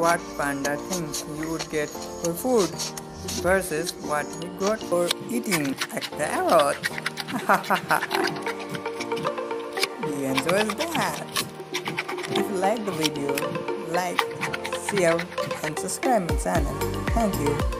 what panda thinks you would get for food versus what he got for eating a carrot. the answer is that? If you like the video, like, share and subscribe my channel. Thank you.